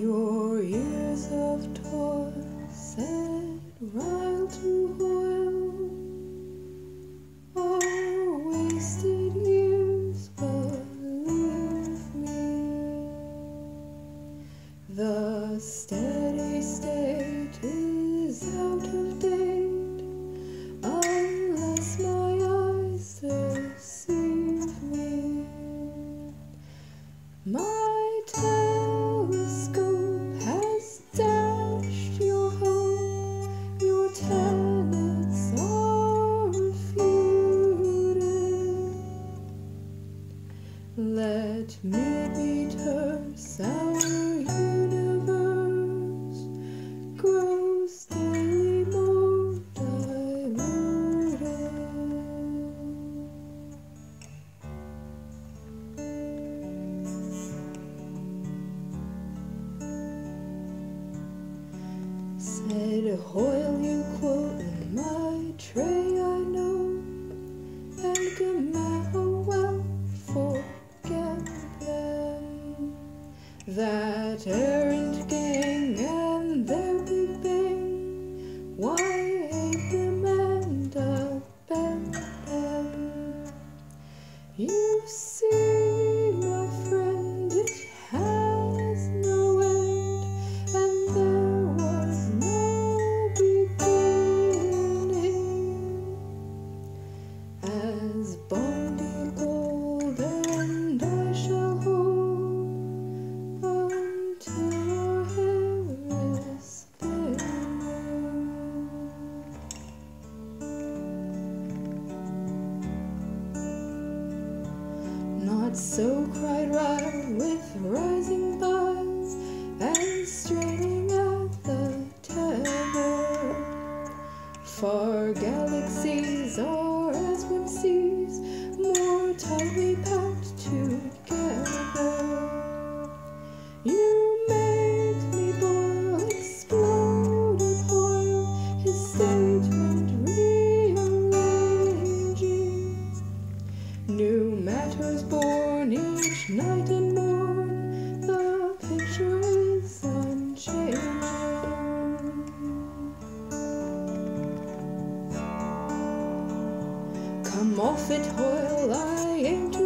Your years of toil set Ryle to Hoyle are wasted years, believe me. The Let me be terse, our universe grows daily more diluted. Said Hoyle, you quote Lemaitre, I know, and Gamow That Not so cried Ryle with rising thighs and straining at the tether. Far galaxies are as one sees more tightly packed night and morn. The picture is unchanging. Come off it, Hoyle, I ain't